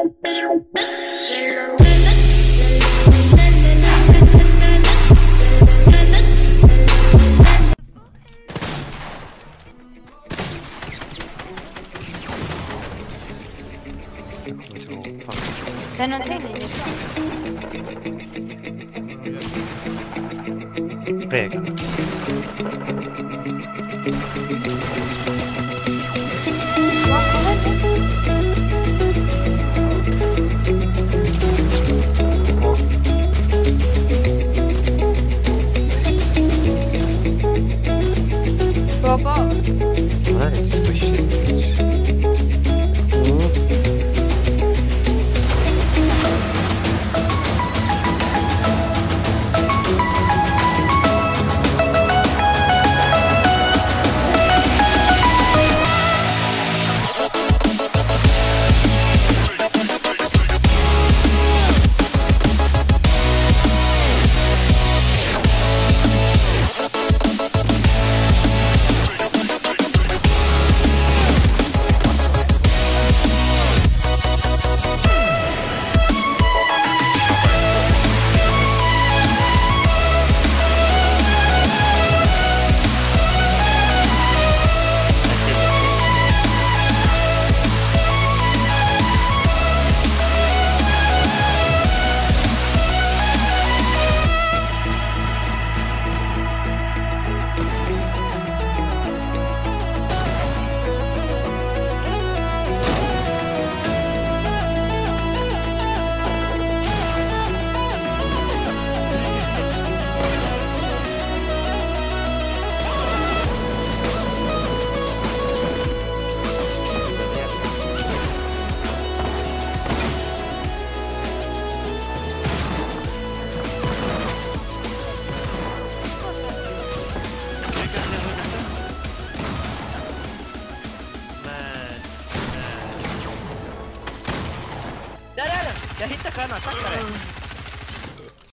Öteyim. Buraya gel. Go is squishy. Quer hit a cara no ataque, galera?